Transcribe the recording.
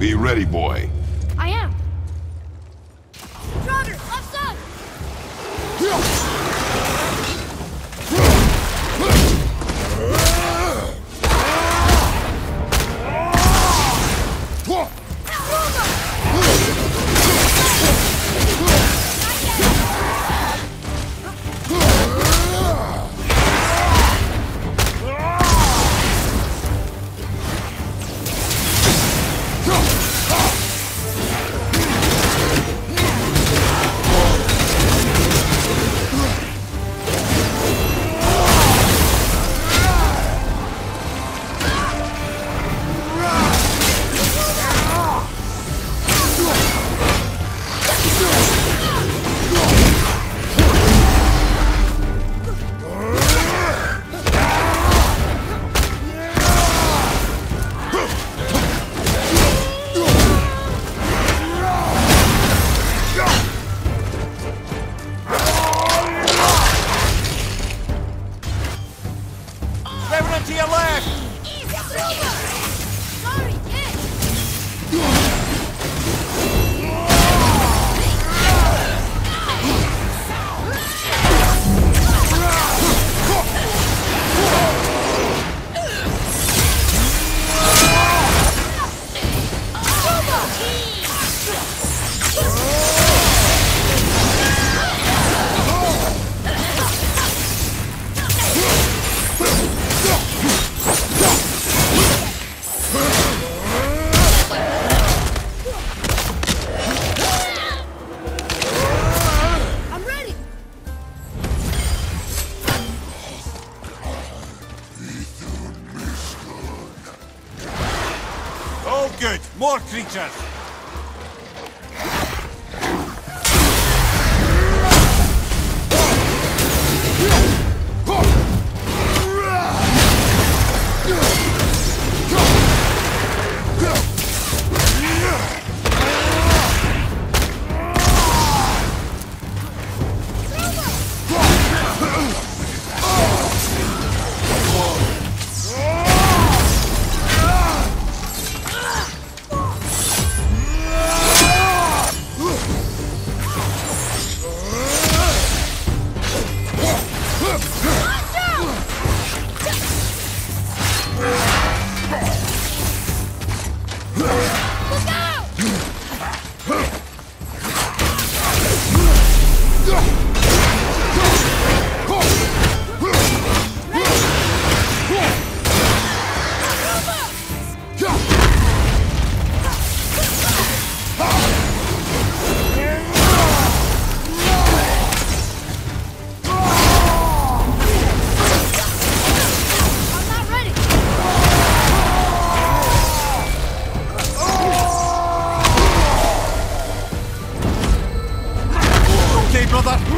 Be ready, boy. Good. More creatures. Brother.